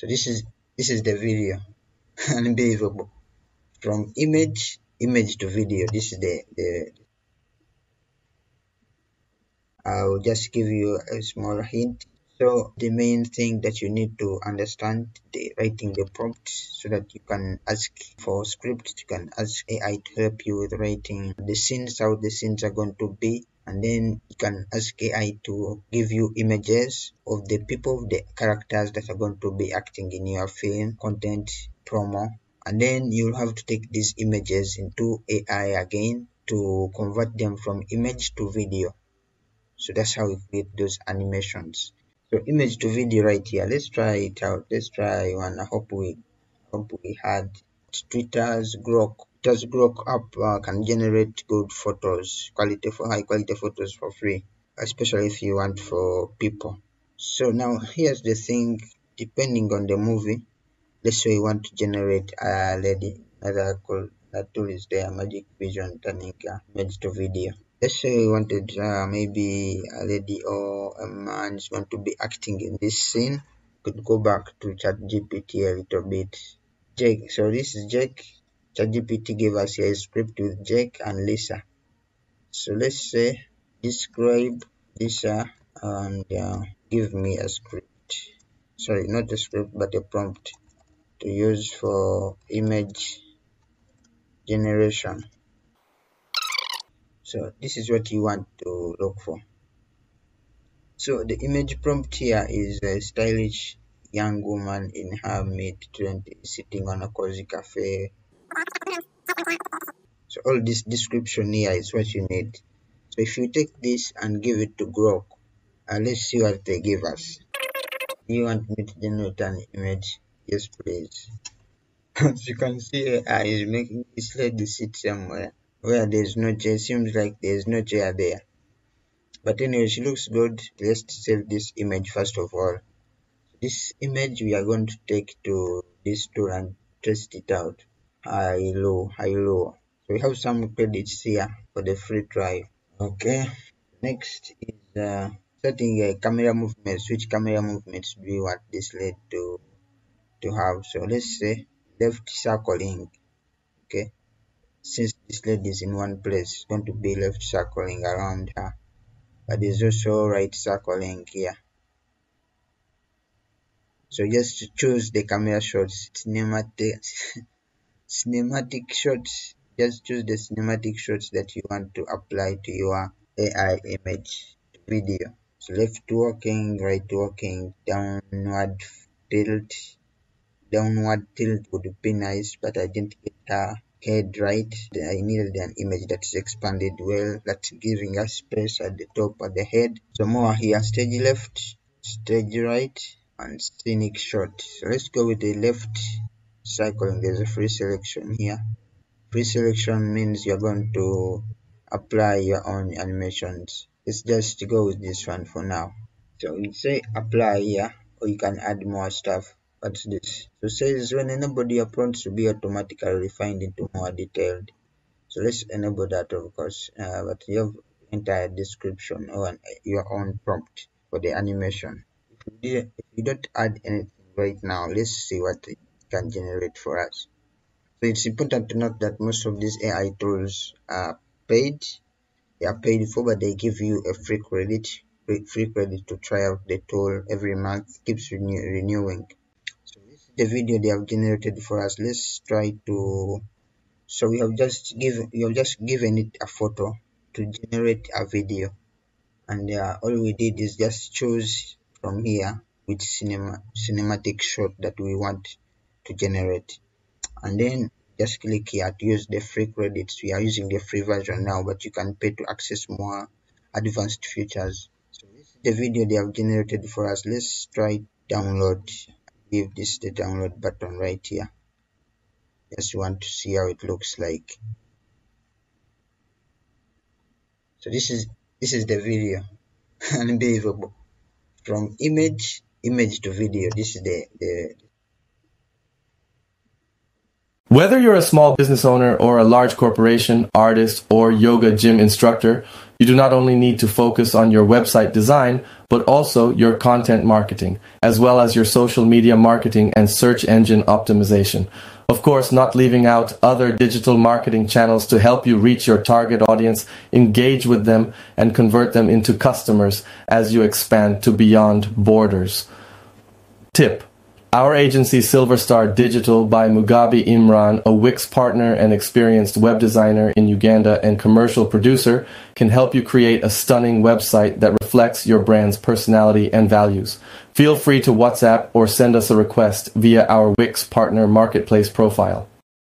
so this is this is the video. Unbelievable from image image to video this is the the I'll just give you a small hint. So the main thing that you need to understand the writing the prompt so that you can ask for script you can ask AI to help you with writing. The scenes how the scenes are going to be and then you can ask AI to give you images of the people of the characters that are going to be acting in your film content promo. And then you'll have to take these images into AI again to convert them from image to video. So that's how we create those animations. So image to video right here. Let's try it out. Let's try one. I hope we hope we had twitter's grok just grok up uh, can generate good photos quality for high quality photos for free especially if you want for people. So now here's the thing depending on the movie let's say you want to generate a lady another cool that tool is there magic vision turning uh, image to video. Let's say we wanted maybe a lady or a man is want to be acting in this scene could go back to chat gpt a little bit. Jake so this is jake chat gpt gave us a script with jake and lisa. So let's say describe lisa and uh, give me a script. Sorry not a script but a prompt to use for image generation. So this is what you want to look for. So the image prompt here is a stylish young woman in her mid 20s sitting on a cozy cafe so all this description here is what you need. So if you take this and give it to grok uh, let's see what they give us. You want me to generate an image? Yes please. As you can see ai is making this lady sit somewhere where there's no chair. Seems like there's no chair there. But anyway she looks good. Let's save this image first of all. This image we are going to take to this tool and test it out Hailuo Hailuo. So we have some credits here for the free trial. Okay. Next is uh, setting a camera movements which camera movements. Do you want this led to to have? So let's say left circling. Okay. Since this lady is in one place it's going to be left circling around her but there's also right circling here. So just choose the camera shots. Cinematic cinematic shots just choose the cinematic shots that you want to apply to your AI image video. So left walking right walking downward tilt. Downward tilt would be nice but I didn't get her head right. I needed an image that's expanded well that's giving us space at the top of the head. So more here stage left stage right and scenic shot. So let's go with the left cycling there's a free selection here. Free selection means you're going to apply your own animations. Let's just go with this one for now. So you say apply here or you can add more stuff. What's this? So says when anybody prompts to be automatically refined into more detailed. So let's enable that of course. Uh, but you have entire description or your own prompt for the animation. If you, if you don't add anything right now let's see what can generate for us. So it's important to note that most of these ai tools are paid they are paid for but they give you a free credit free credit to try out the tool every month keeps renew, renewing. So this is the video they have generated for us. Let's try to so we have just given we have just given it a photo to generate a video. And uh, all we did is just choose from here which cinema cinematic shot that we want to generate. And then just click here to use the free credits. We are using the free version now but you can pay to access more advanced features. So this is the video they have generated for us. Let's try download give this the download button right here. Just want to see how it looks like. So this is this is the video. Unbelievable. From image image to video. This is the the whether you're a small business owner or a large corporation, artist, or yoga gym instructor, You do not only need to focus on your website design, but also your content marketing, as well as your social media marketing and search engine optimization. Of course, not leaving out other digital marketing channels to help you reach your target audience, engage with them, and convert them into customers as you expand to beyond borders. Tip. Our agency Silver Star Digital by Mugabi Imran, a Wix partner and experienced web designer in Uganda and commercial producer, can help you create a stunning website that reflects your brand's personality and values. Feel free to WhatsApp or send us a request via our Wix partner marketplace profile.